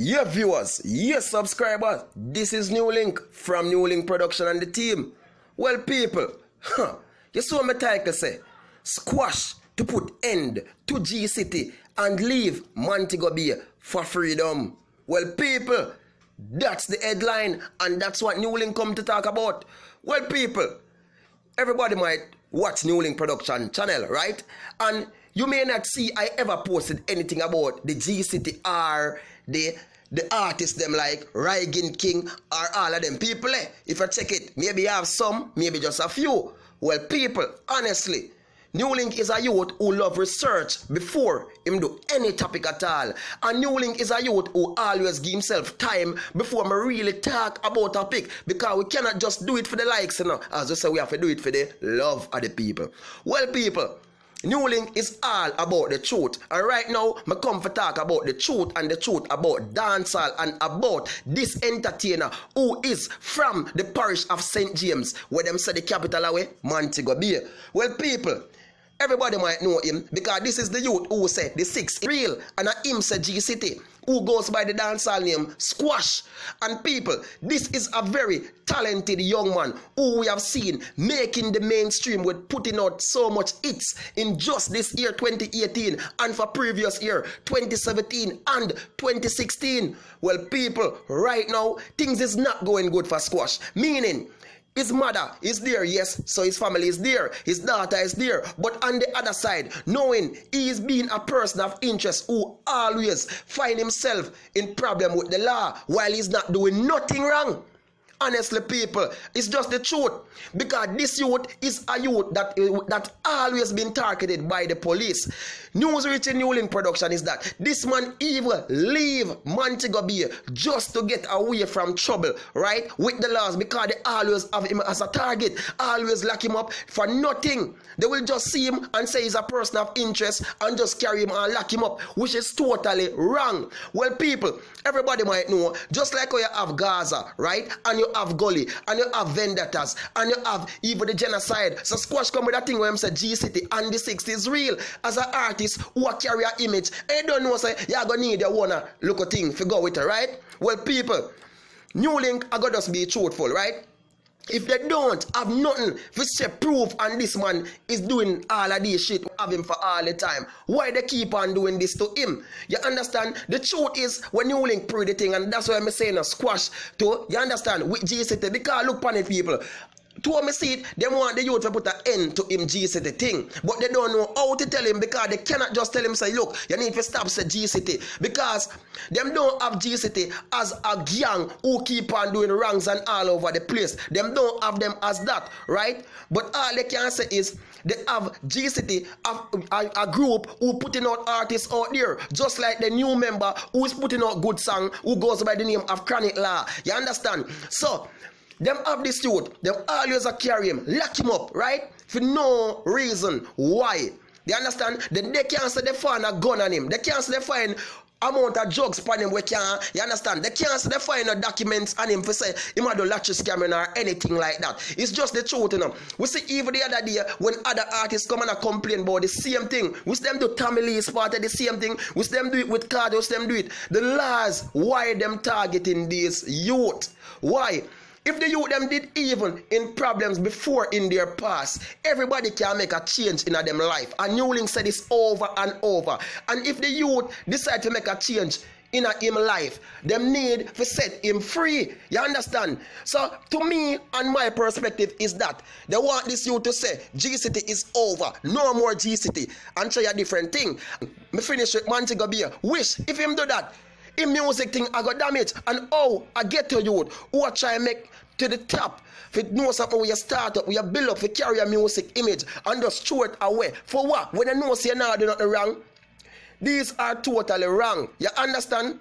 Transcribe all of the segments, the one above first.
Yeah, viewers, yeah, subscribers, this is New Link from New Link Production and the team. Well, people, huh, you saw my title say, squash to put end to G City and leave Montego Bay for freedom. Well, people, that's the headline, and that's what New Link come to talk about. Well, people, everybody might watch New Link Production channel, right? And you may not see I ever posted anything about the G City the the artists them like Rygin King or all of them people. Eh, if I check it, maybe you have some, maybe just a few. Well, people, honestly, New Link is a youth who love research before him do any topic at all. And New Link is a youth who always give himself time before me really talk about a topic because we cannot just do it for the likes, you know. As we say, we have to do it for the love of the people. Well, people, New Link is all about the truth. And right now, I come to talk about the truth and the truth about dancehall and about this entertainer who is from the parish of St. James, where them say the capital away, Montego Bay. Well, people, Everybody might know him because this is the youth who said the six real and a him said G City who goes by the dancehall name Squash. And people, this is a very talented young man who we have seen making the mainstream with putting out so much hits in just this year 2018 and for previous year 2017 and 2016. Well, people, right now things is not going good for Squash. Meaning his mother is there, yes, so his family is there, his daughter is there. But on the other side, knowing he is being a person of interest who always find himself in problem with the law while he's not doing nothing wrong. Honestly, people, it's just the truth. Because this youth is a youth that that always been targeted by the police. News reaching New Link production is that this man even leave Montego Bay just to get away from trouble, right? With the laws because they always have him as a target, always lock him up for nothing. They will just see him and say he's a person of interest and just carry him and lock him up, which is totally wrong. Well, people, everybody might know, just like how you have Gaza, right? And you have Gully, and you have vendettas, and you have even the genocide. So Squash come with that thing where I'm say G City and the 60 is real. As an artist who carry an image, and don't know say you're gonna need your one uh, look a thing to go with it, right? Well, people, New Link I gotta just be truthful, right? If they don't have nothing to say proof and this man is doing all of this shit have him for all the time, why they keep on doing this to him? You understand? The truth is when you link pre the thing, and that's why I'm saying a squash to you understand with GCT because look on it people to me see it, they want the youth to put an end to him G City thing. But they don't know how to tell him because they cannot just tell him, say, look, you need to stop say G City. Because them don't have G City as a gang who keep on doing wrongs and all over the place. Them don't have them as that, right? But all they can say is they have G City, a, a, a group who putting out artists out there, just like the new member who is putting out good song who goes by the name of Chronic Law. You understand? So them have this youth, them always a carry him, lock him up, right? For no reason. Why? They understand? Then they can't say they find a gun on him. They can't say they find amount of drugs upon him. We can you understand? They can't say they find no documents on him for say he might do lotto scamming or anything like that. It's just the truth you know. We see even the other day when other artists come and complain about the same thing. We see them do Tommy Lee Sparta of the same thing. We see them do it with cards, we see them do it. The laws why them targeting these youth. Why if the youth them did even in problems before in their past, everybody can make a change in them life. And New Link said this over and over. And if the youth decide to make a change, in a him life. Them need to set him free. You understand? So to me and my perspective is that they want this youth to say G City is over. No more G City. And try a different thing. Me finish with Montego Bay. Wish if him do that, in music thing I got damage. And oh I get to youth who trying to make to the top. If you know something where you start up, you build up, you carry a music image and just throw it away. For what? When you know say now do nothing wrong. These are totally wrong. You understand?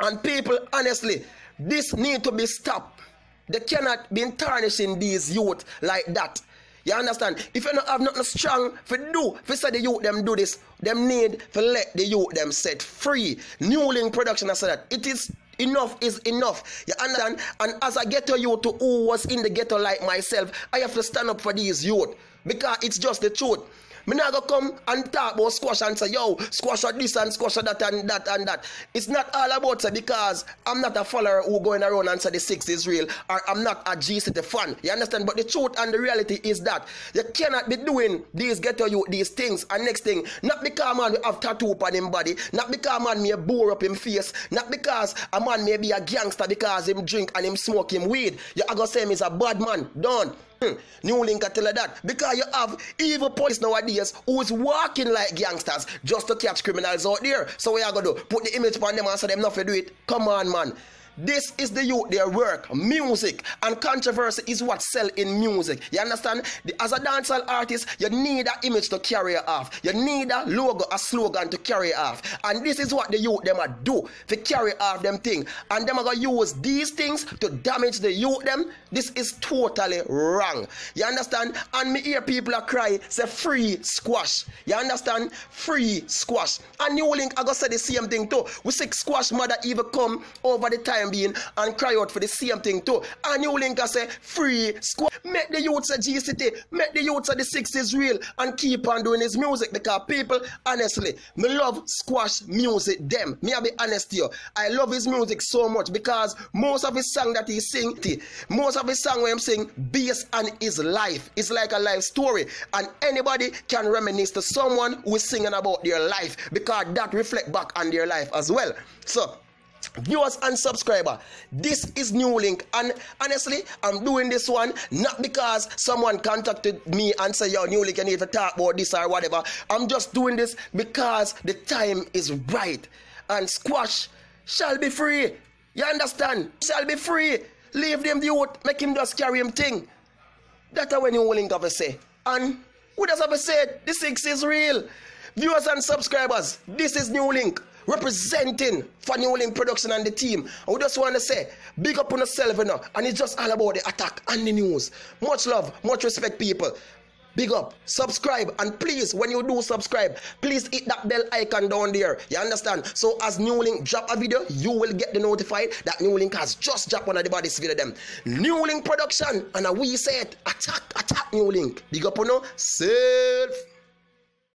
And people, honestly, this need to be stopped. They cannot be tarnishing these youth like that. You understand? If you don't have nothing strong for do, you say the youth them do this, them need to let the youth them set free. New Link Production I said that it is enough is enough. You understand? And as a ghetto youth to who was in the ghetto like myself, I have to stand up for these youth because it's just the truth. Me not go come and talk about squash and say, yo, squash this and squash that and that and that. It's not all about say because I'm not a follower who going around and say the six is real or I'm not a G City fan. You understand? But the truth and the reality is that you cannot be doing these ghetto you these things and next thing, not because a man have tattoo on him body, not because a man may bore up him face, not because a man may be a gangster because him drink and him smoke him weed. You are gonna say him is a bad man. Done. Hmm. New link I tell you that because you have evil police nowadays who is walking like gangsters just to catch criminals out there. So what you gonna do? Put the image on them and say them not to do it. Come on, man. This is the youth, their work, music, and controversy is what sell in music. You understand? As a dancehall artist, you need an image to carry off. You need a logo, a slogan to carry off. And this is what the youth them a do to carry off them thing. And them are gonna use these things to damage the youth them. This is totally wrong. You understand? And me hear people are cry, say free squash. You understand? Free squash. And New Link, I gonna say the same thing too. We see squash mother even come over the time being and cry out for the same thing too. And you link say free squad. Make the youths of GCT, make the youths of the sixties real and keep on doing his music because people, honestly, me love squash music them. Me I be honest to you. I love his music so much because most of his song that he sing, most of his song when I'm sing based on his life. It's like a life story. And anybody can reminisce to someone who is singing about their life because that reflect back on their life as well. So viewers and subscriber this is new link. And honestly i'm doing this one not because someone contacted me and say yo new link you need to talk about this or whatever. I'm just doing this because the time is right. And squash shall be free. You understand? Shall be free. Leave them the youth. Make him just carry him thing. That's what new link to say. And who does to say the six is real. Viewers and subscribers this is new link representing for New Link Production and the team. And we just want to say, big up on yourself, you know, and it's just all about the attack and the news. Much love, much respect, people. Big up, subscribe, and please, when you do subscribe, please hit that bell icon down there. You understand? So as New Link drop a video, you will get the notified that New Link has just dropped one of the bodies video them. New Link production, and we say it, attack, attack New Link. Big up on yourself.